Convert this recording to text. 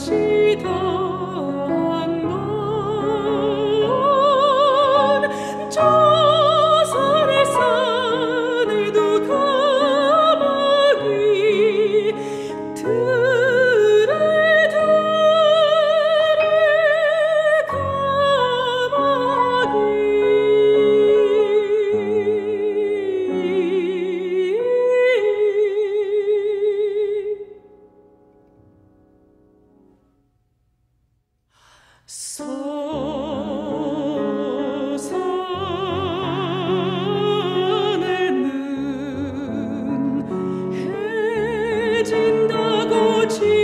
记得 소산에는 해진다고 지